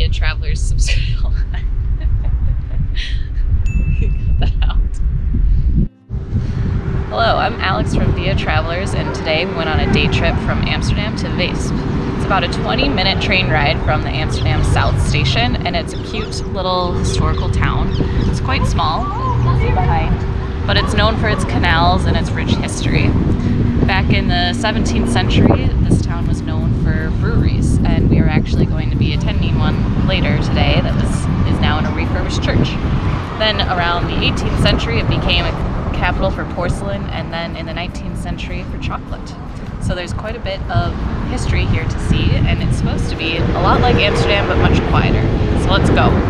Via Travelers subscribe. Hello, I'm Alex from Via Travelers, and today we went on a day trip from Amsterdam to Weesp. It's about a 20 minute train ride from the Amsterdam South Station, and it's a cute little historical town. It's quite small, but it's known for its canals and its rich history. Back in the 17th century, this town was known actually going to be attending one later today that was, is now in a refurbished church. Then around the 18th century, it became a capital for porcelain, and then in the 19th century for chocolate. So there's quite a bit of history here to see, and it's supposed to be a lot like Amsterdam, but much quieter. So let's go.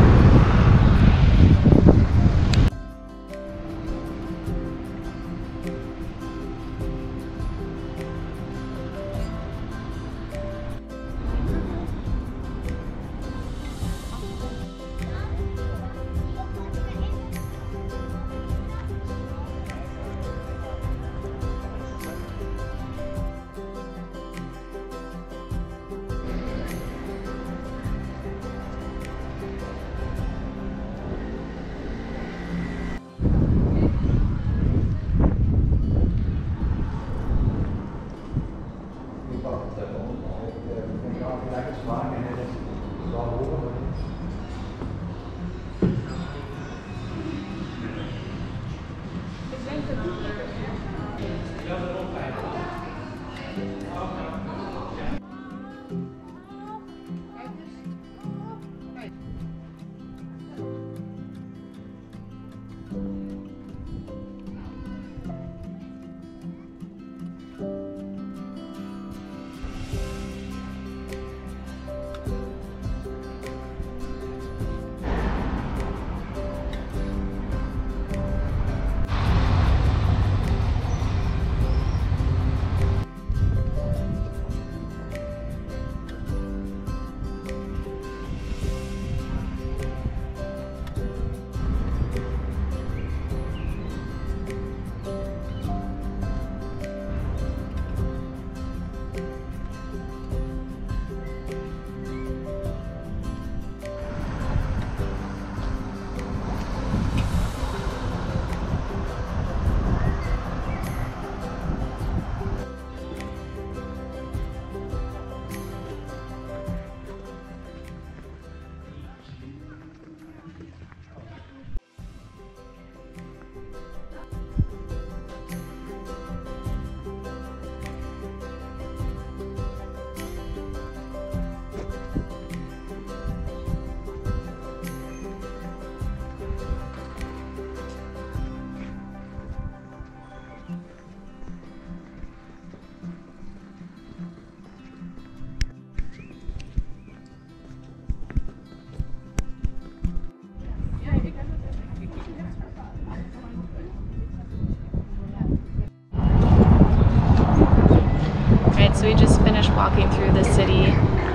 We just finished walking through the city,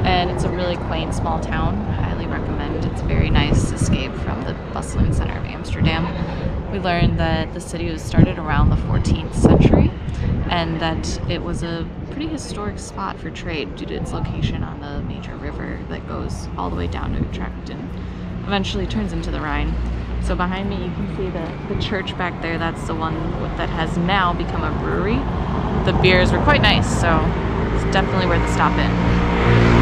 and it's a really quaint small town. I highly recommend. It's a very nice escape from the bustling center of Amsterdam. We learned that the city was started around the 14th century, and that it was a pretty historic spot for trade due to its location on the major river that goes all the way down to Utrecht and eventually turns into the Rhine. So behind me you can see the, the church back there. That's the one that has now become a brewery. The beers were quite nice, so it's definitely worth a stop in.